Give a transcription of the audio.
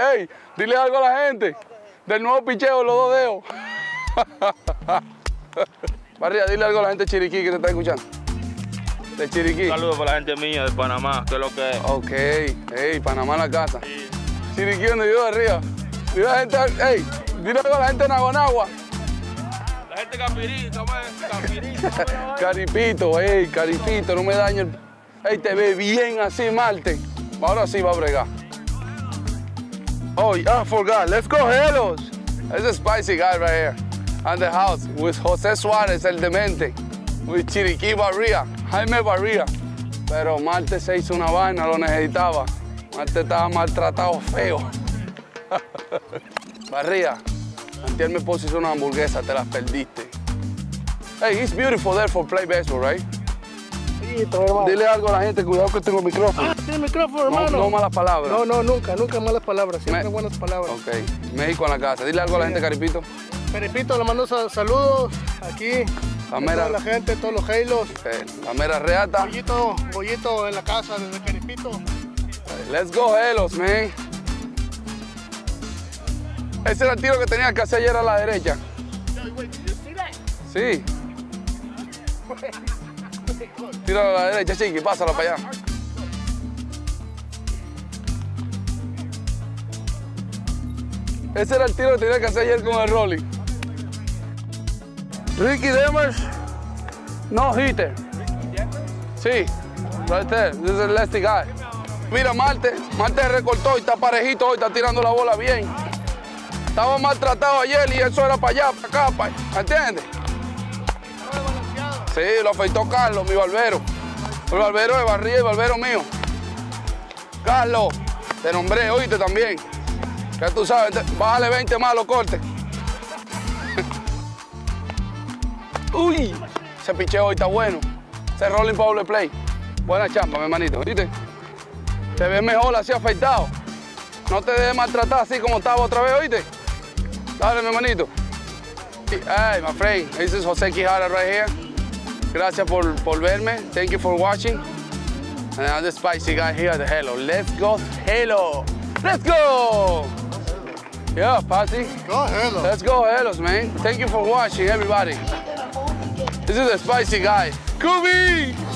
Ey, dile algo a la gente del nuevo picheo, los dos dedos. Barría, dile algo a la gente de Chiriquí que te está escuchando. De Chiriquí. Saludos para la gente mía de Panamá, que es lo que es. Ok, ey, Panamá en la casa. Chiriquí donde vivo arriba. Dile a la gente, ey, dile algo a la gente de Naguanagua. La gente capirita, capirita. Caripito, ey, caripito, no me dañes. el- Ey, te ve bien así, Marte. Ahora sí va a bregar. Oh, I forgot. Let's go, Helos. There's a spicy guy right here. On the house with José Suárez, el demente. With Chiriquí Barría, Jaime Barría. Pero Marte se hizo una vaina, lo necesitaba. Marte estaba maltratado feo. Barría, antier me puse hizo una hamburguesa, te las perdiste. Hey, it's beautiful there for play baseball, right? Dile algo a la gente, cuidado que tengo el micrófono. Ah, tiene micrófono, No, hermano. no malas palabras. No, no, nunca, nunca malas palabras, siempre Me- buenas palabras. Ok, México en la casa. Dile algo a la gente, Caripito. Peripito, le mando sa- saludos aquí. La a mera- toda la gente, todos los Halos. Eh, la mera reata. Bollito, bollito en la casa desde Caripito. Let's go, Helos, man. Ese era el tiro que tenía que hacer ayer a la derecha. Sí. Tíralo a la derecha, chiqui, pásalo para allá. Ese era el tiro que tenía que hacer ayer con el Rolly. Ricky Demers, no hitter. Sí, right there. This is a lefty guy. Mira, Marte, Marte recortó y está parejito hoy, está tirando la bola bien. Estaba maltratado ayer y eso era para allá, para acá, para, ¿me entiendes? Sí, lo afeitó Carlos, mi barbero. El barbero de Barría el barbero mío. Carlos, te nombré, oíste también. Ya tú sabes, bájale 20 más los cortes. Uy, ese picheo hoy está bueno. Ese rolling power play. Buena chamba, mi hermanito, ¿viste? Te ves mejor así afeitado. No te dejes maltratar así como estaba otra vez, ¿oíste? Dale, mi hermanito. Hey, my friend, this is José Quijara right here. Gracias por, por verme. Thank you for watching. And I'm the spicy guy here at the Hello. Let's go, Hello. Let's go. Yeah, Patsy. Go Halo. Let's go, Hellos, man. Thank you for watching, everybody. This is the spicy guy. Kubi.